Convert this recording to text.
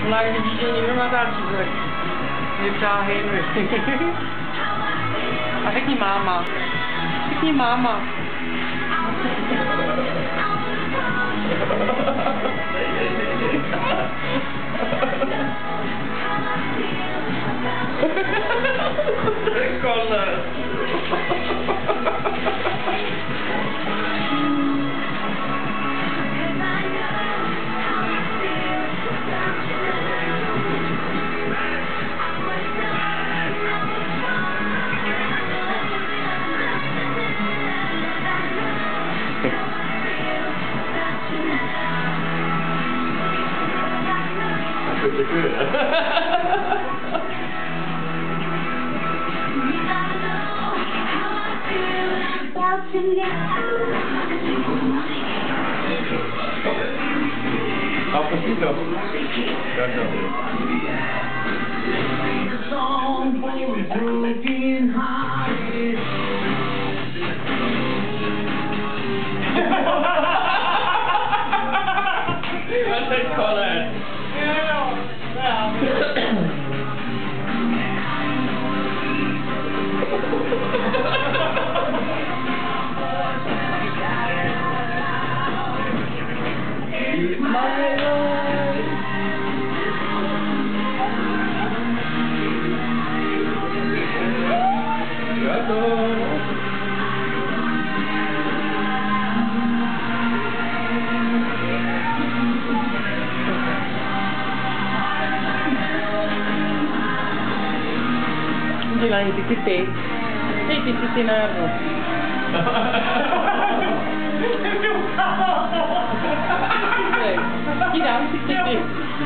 Vandaag is het niet meer wat uitgedrukt. Nu heb daar heen Als ik niet mama. Als ik with the good. I'll put you up. God knows. Hindi lang itikit. Hindi, tititin na ako.